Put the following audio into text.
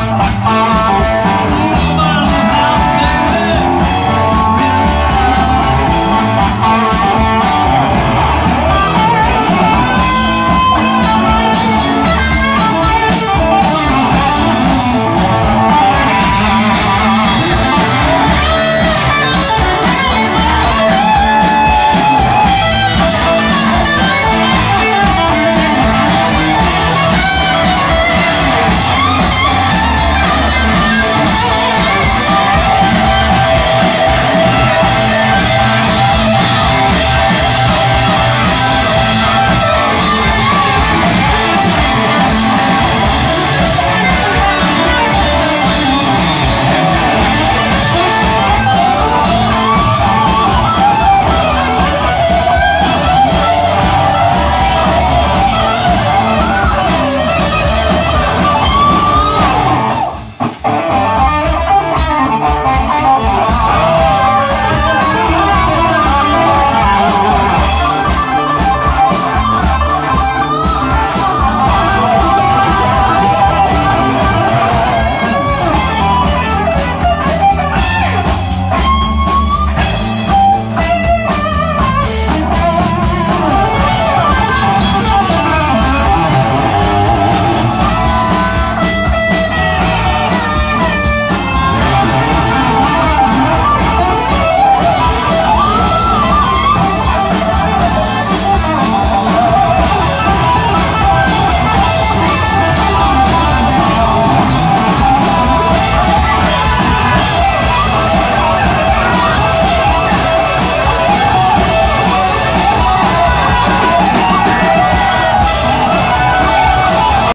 Oh,